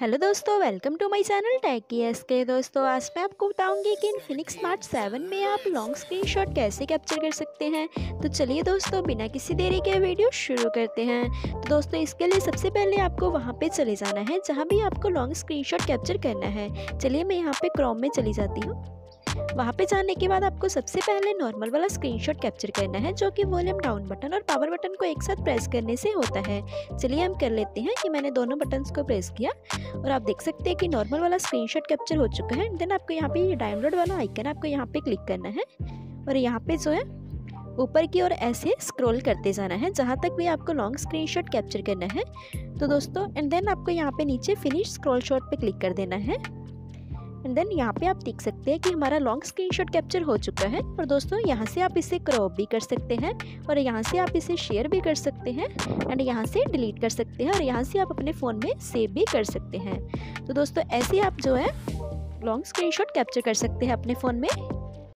Hello दोस्तों, welcome to my channel tag की S K. दोस्तों, आज मैं आपको बताऊँगी कि इनफिनिक्स स्मार्ट सेवन में आप लॉन्ग स्क्रीनशॉट कैसे कैप्चर कर सकते हैं। तो चलिए दोस्तों, बिना किसी देरी के वीडियो शुरू करते हैं। तो दोस्तों, इसके लिए सबसे पहले आपको वहाँ पे चले जाना है, जहाँ भी आपको लॉन्ग स्क्रीनशॉट कैप्चर करना है। चलिए मैं यहाँ पर क्रॉम में चली जाती हूँ। वहाँ पे जाने के बाद आपको सबसे पहले नॉर्मल वाला स्क्रीनशॉट कैप्चर करना है, जो कि वॉल्यूम डाउन बटन और पावर बटन को एक साथ प्रेस करने से होता है। चलिए हम कर लेते हैं कि मैंने दोनों बटन्स को प्रेस किया और आप देख सकते हैं कि नॉर्मल वाला स्क्रीनशॉट कैप्चर हो चुका है। देन आपको यहाँ पे डाउनलोड वाला आइकन आपको यहाँ पे क्लिक करना है और यहाँ पे जो है, ऊपर की ओर ऐसे स्क्रॉल करते जाना है, जहाँ तक भी आपको लॉन्ग स्क्रीनशॉट कैप्चर करना है। तो दोस्तों एंड देन आपको यहाँ पे नीचे फिनिश स्क्रॉल शॉट पे क्लिक कर देना है। एंड देन यहाँ पे आप देख सकते हैं कि हमारा लॉन्ग स्क्रीनशॉट कैप्चर हो चुका है। और दोस्तों, यहाँ से आप इसे क्रॉप भी कर सकते हैं और यहाँ से आप इसे शेयर भी कर सकते हैं एंड यहाँ से डिलीट कर सकते हैं और यहाँ से आप अपने फ़ोन में सेव भी कर सकते हैं। तो दोस्तों, ऐसे आप जो है लॉन्ग स्क्रीनशॉट कैप्चर कर सकते हैं अपने फ़ोन में।